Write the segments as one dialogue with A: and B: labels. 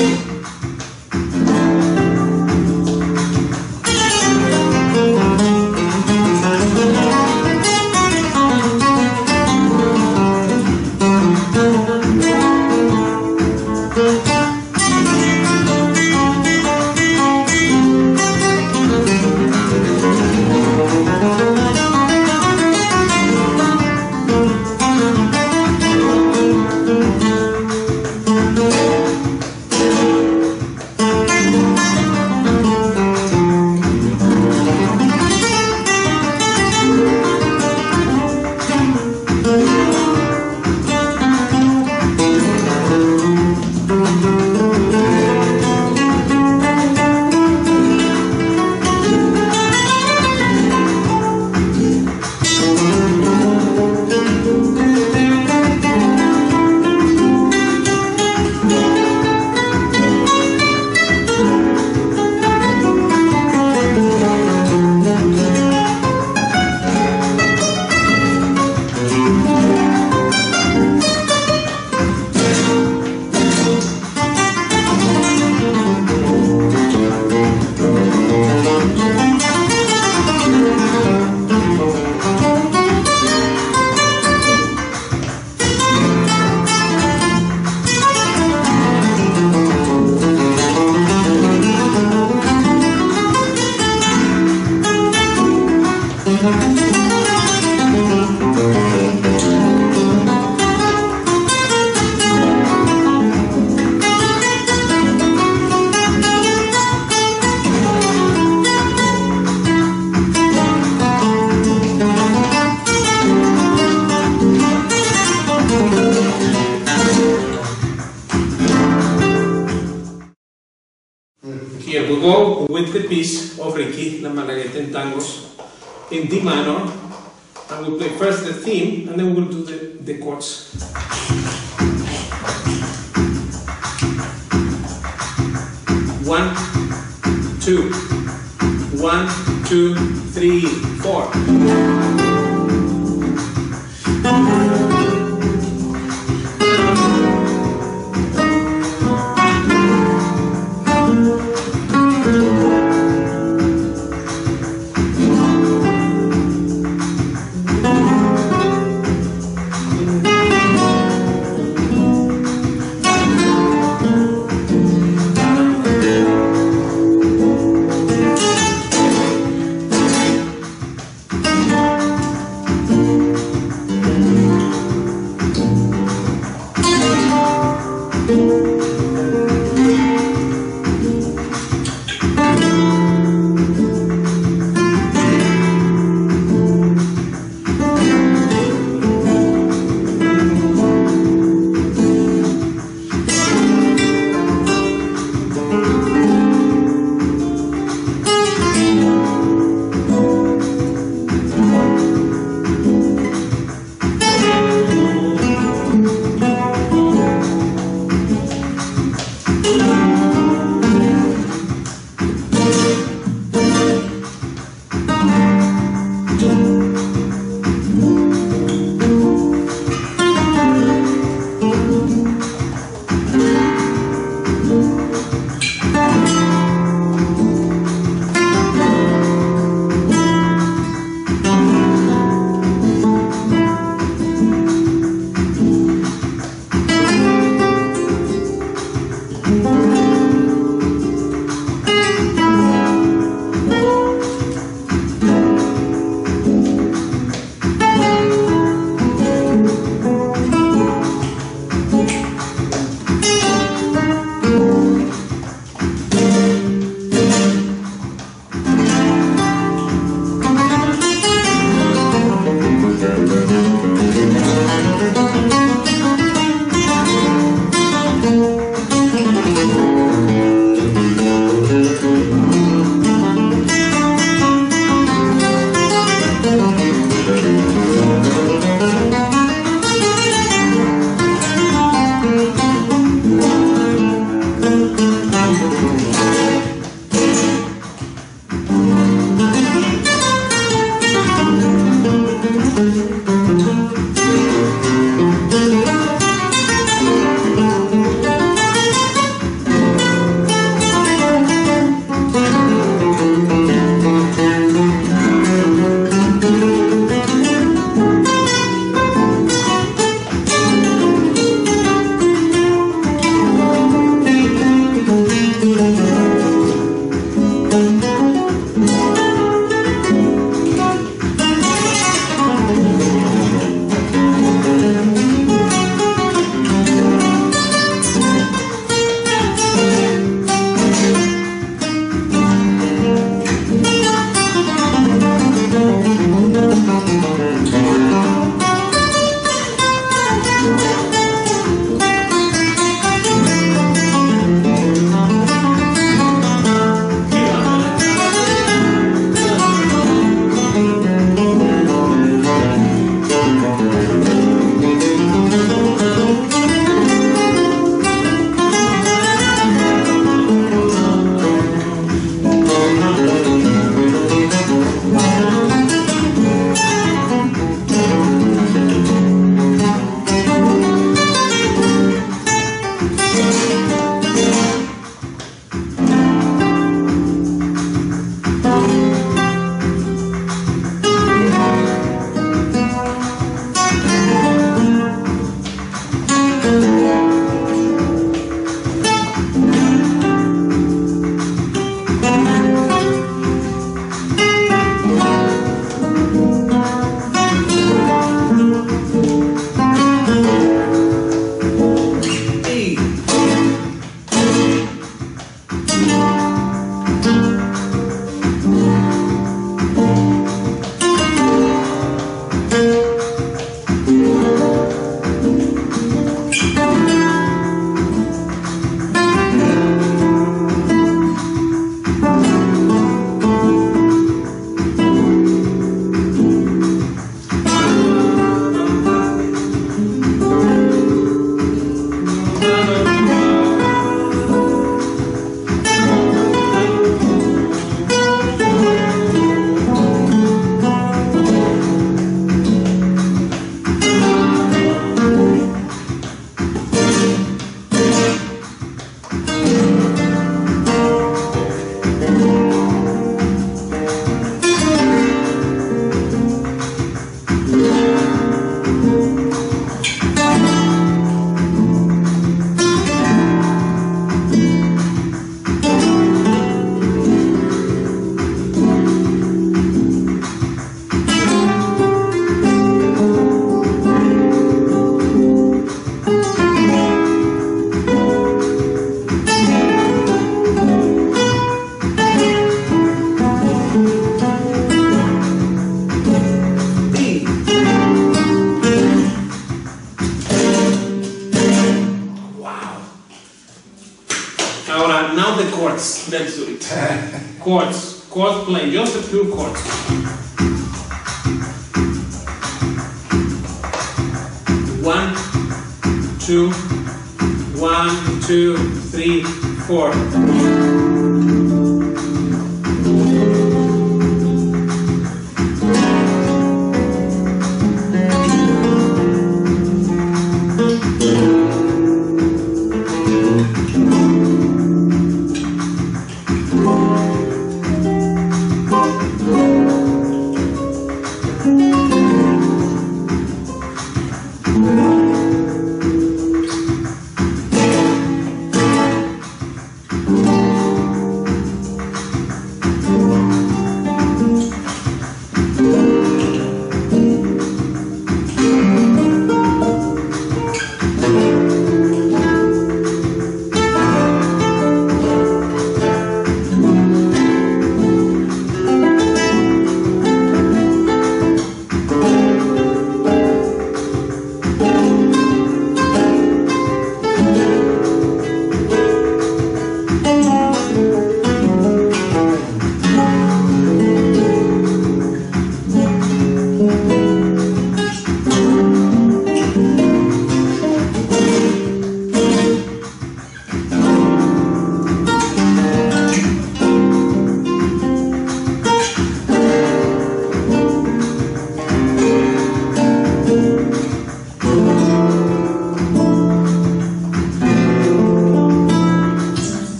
A: Here go with the piece of Ricky, La Malagueta en Tangos, in D minor. And we'll play first the theme, and then we'll do the, the chords. One, two, one, two, three, four. Two, three, four.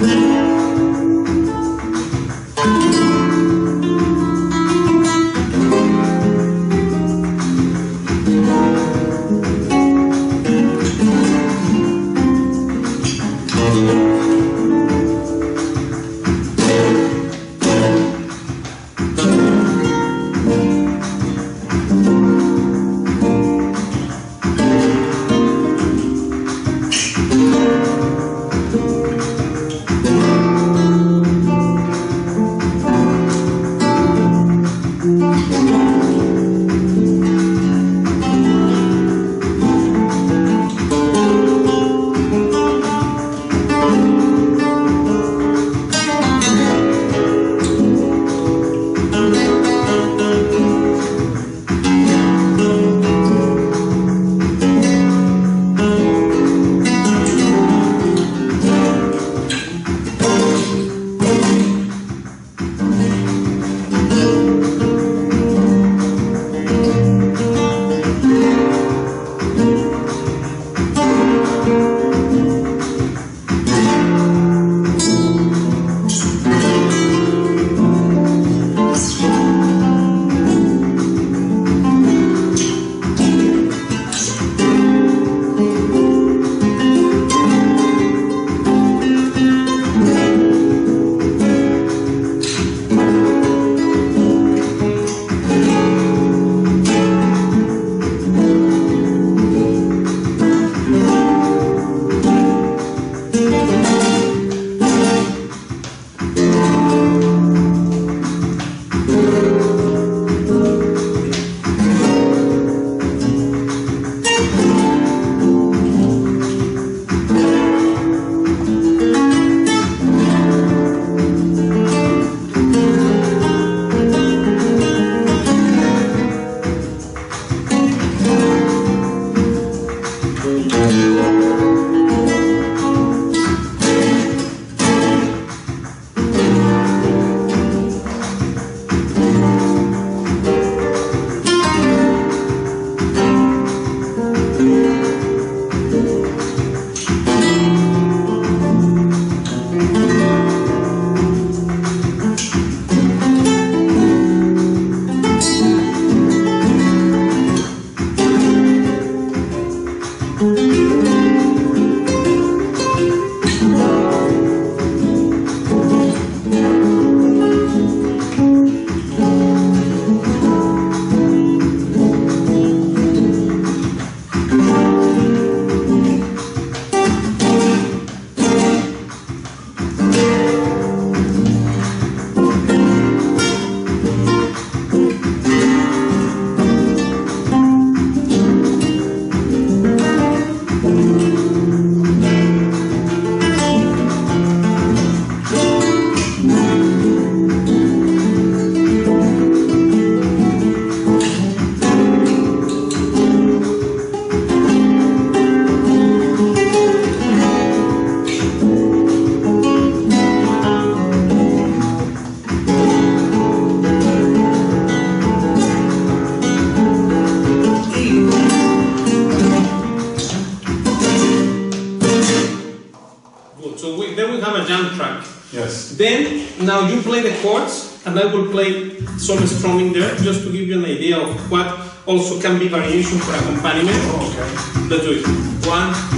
A: Then and I will play some strumming there, just to give you an idea of what also can be variation for accompaniment.
B: Oh, okay.
A: Let's do it. One, one.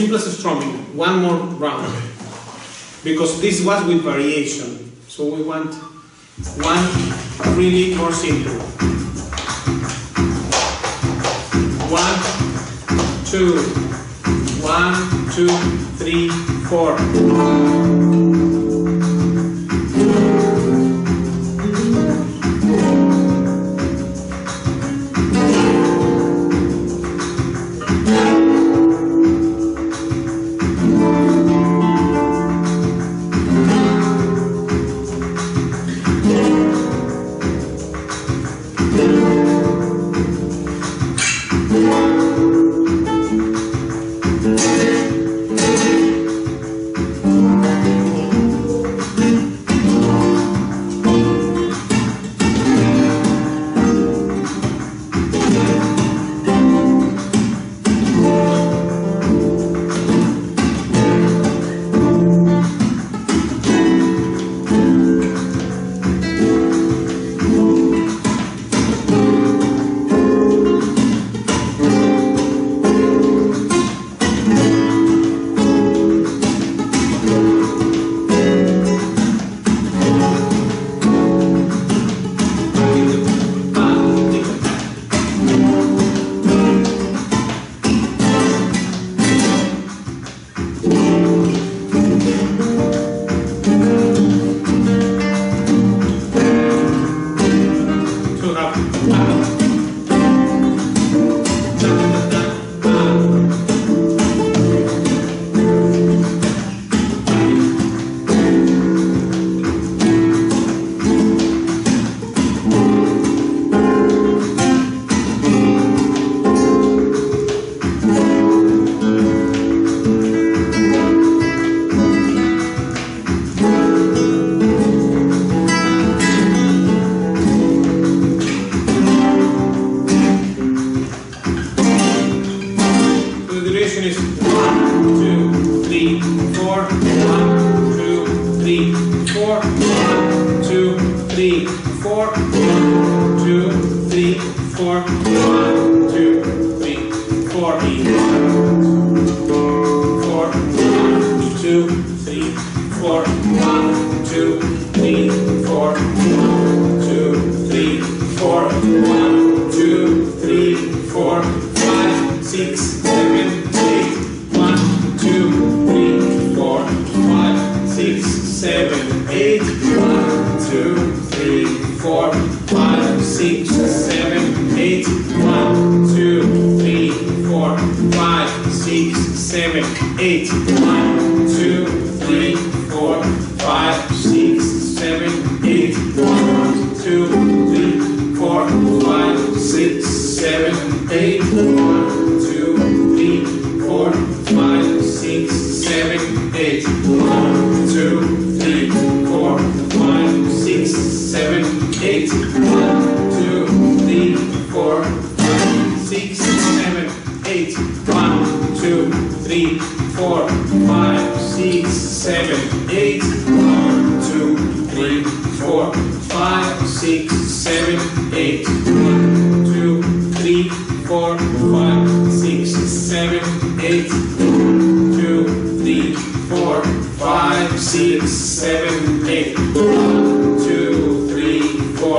A: simplest strumming, one more round, because this was with variation. So we want one really more simple. One, two, one, two, three, four.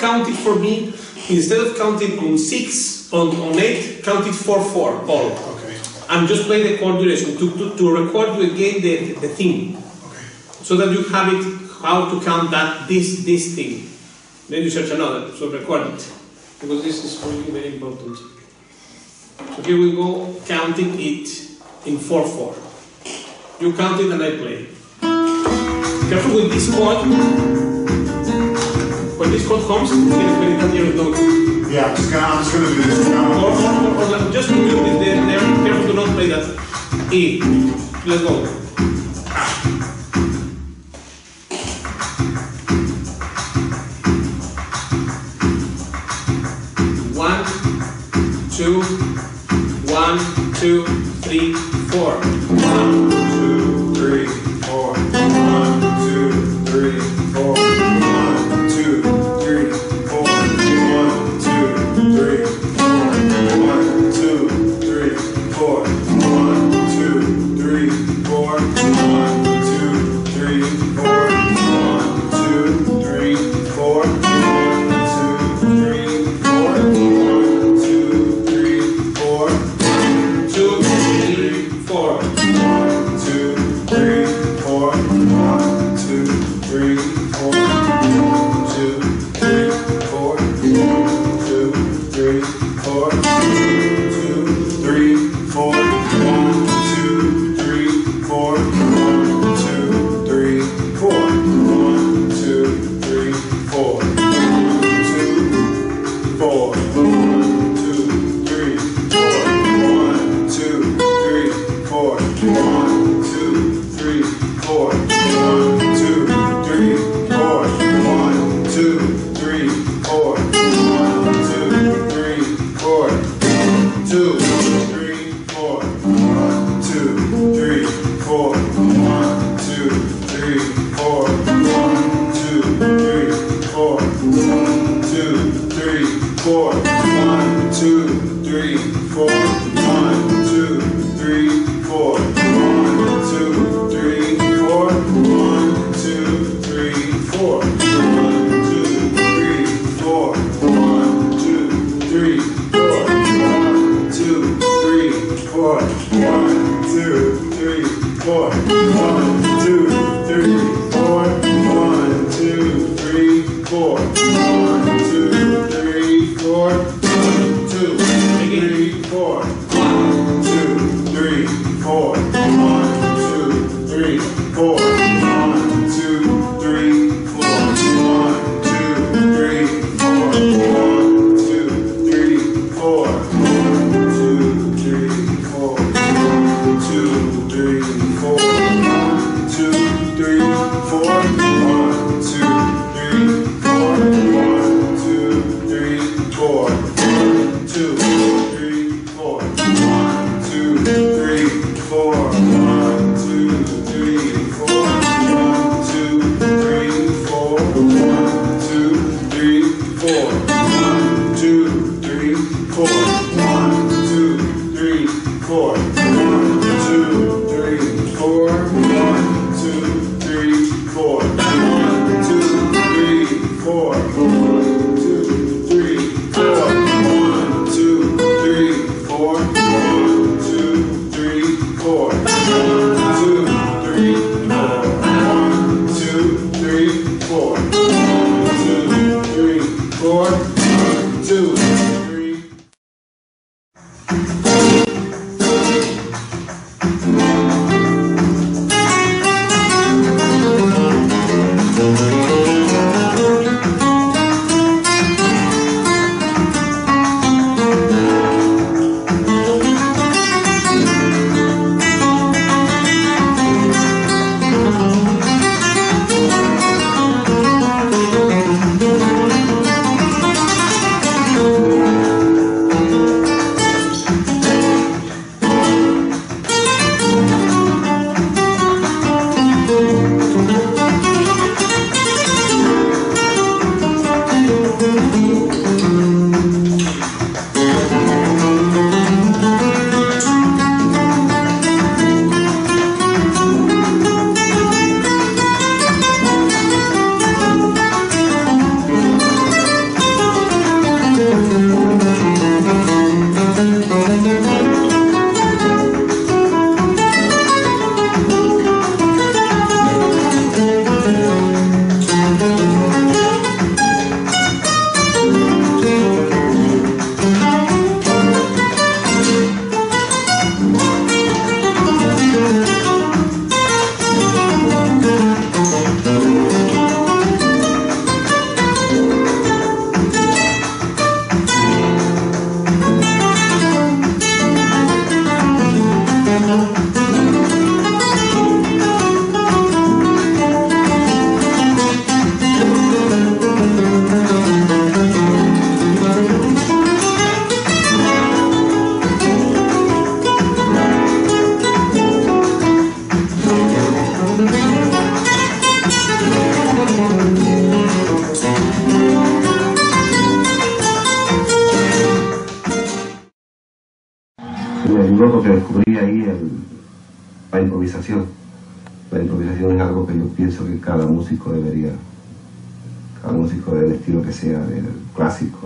C: Counted for me, instead of counting on 6, on, on 8, counted for 4, all.
B: Okay.
C: I'm just playing the chord duration to, to, to record you again the, the theme,
B: Okay.
C: So that you have it, how to count that, this, this thing. Then you search another, so record it. Because this is really very important. So here we go, counting it in 4-4. You count it and I play. Careful with this chord. When this called Holmes, you going to you come near a dog.
B: Yeah, I'm just gonna, I'm just gonna do this.
C: Or, or, or, or like, just to this, they're, they're careful to not play that. E. Let's go. Ah. One.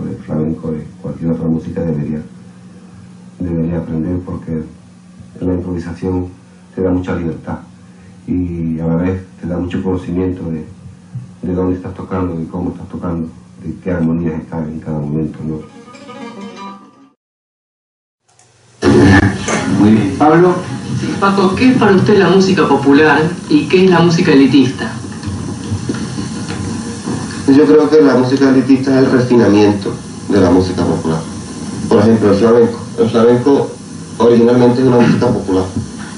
D: Del flamenco, de cualquier otra música debería, debería aprender porque en la improvisación te da mucha libertad y a la vez te da mucho conocimiento de, de dónde estás tocando, de cómo estás tocando, de qué armonías están en cada momento. ¿no?
E: Muy bien. Pablo,
F: Sí, Paco, ¿qué es para usted la música popular y qué es la música elitista?
D: Yo creo que la música elitista es el refinamiento de la música popular. Por ejemplo, el flamenco. El flamenco originalmente es una música popular,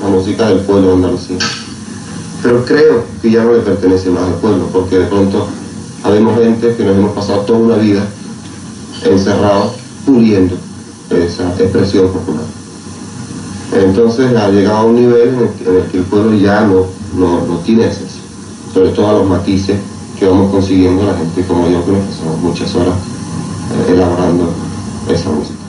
D: la música del pueblo de Andalucía. Pero creo que ya no le pertenece más al pueblo, porque de pronto habemos gente que nos hemos pasado toda una vida encerrados puliendo esa expresión popular. Entonces ha llegado a un nivel en el, que, el pueblo ya no, no, no tiene acceso, sobre todo a los matices que vamos consiguiendo la gente como yo, que nos pasamos muchas horas eh, elaborando esa música.